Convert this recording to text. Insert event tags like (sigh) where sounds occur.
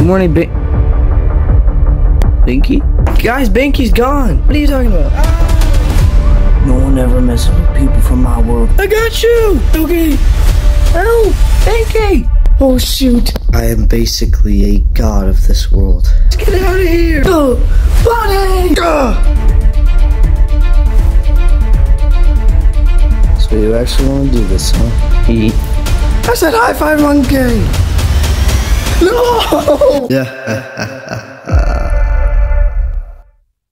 Good morning, Bink. Binky? Guys, Binky's gone. What are you talking about? No one ever messes with people from my world. I got you! Okay. Help! Binky! Oh, shoot. I am basically a god of this world. Let's get out of here! Oh, Bonnie! Ah! So you actually want to do this, huh? I said high five monkey! No! Yeah. (laughs)